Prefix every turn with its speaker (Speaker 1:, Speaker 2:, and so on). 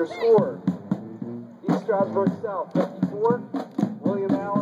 Speaker 1: Your score. East Stroudsburg South, 54. William Allen,